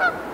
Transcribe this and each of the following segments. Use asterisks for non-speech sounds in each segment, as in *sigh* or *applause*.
Ha *laughs* ha!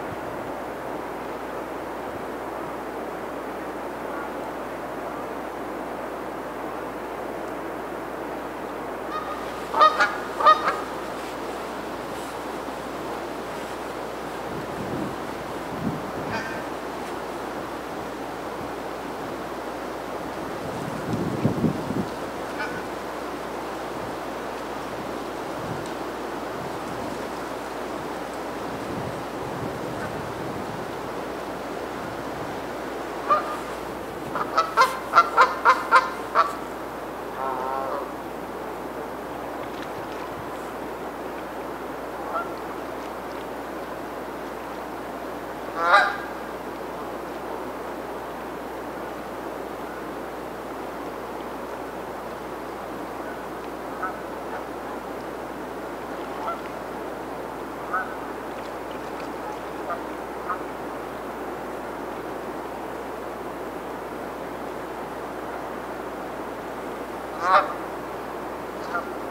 Gustavo.